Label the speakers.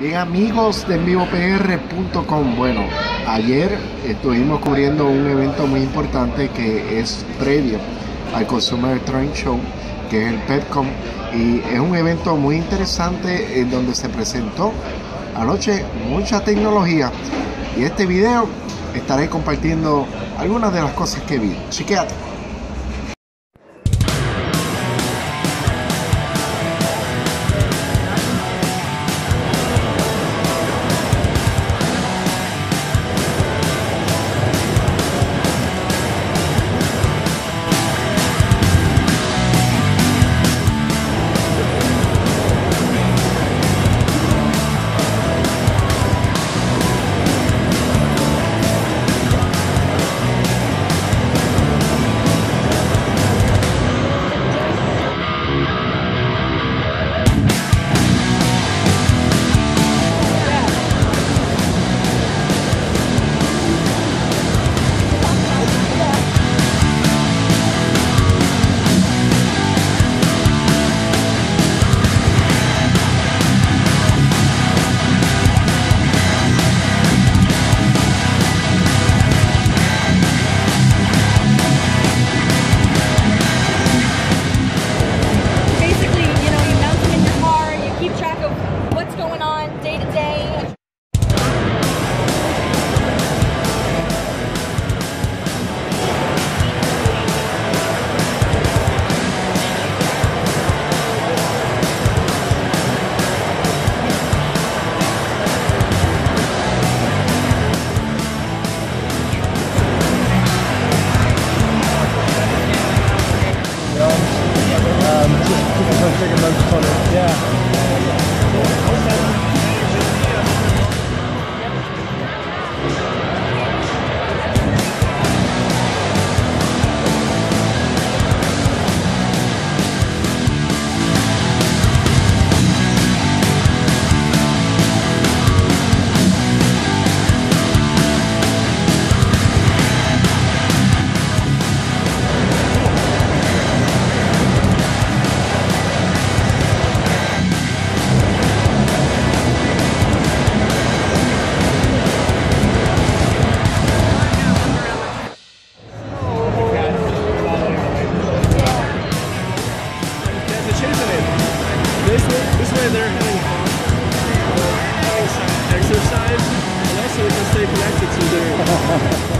Speaker 1: Bien amigos de envivopr.com, bueno, ayer estuvimos cubriendo un evento muy importante que es previo al Consumer Electronic Show, que es el PEPCOM, y es un evento muy interesante en donde se presentó anoche mucha tecnología y este video estaré compartiendo algunas de las cosas que vi. Chequeate.
Speaker 2: chasing it. This way, this way they're having, uh, exercise, and also they can stay connected to their